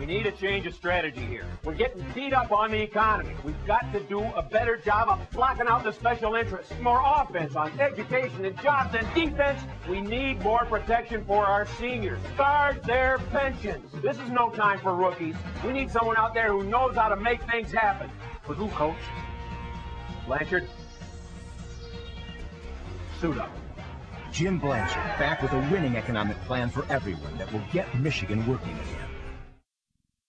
We need a change of strategy here. We're getting beat up on the economy. We've got to do a better job of blocking out the special interests. More offense on education and jobs and defense. We need more protection for our seniors. Guard their pensions. This is no time for rookies. We need someone out there who knows how to make things happen. But who, coach? Blanchard, suit up. Jim Blanchard back with a winning economic plan for everyone that will get Michigan working again.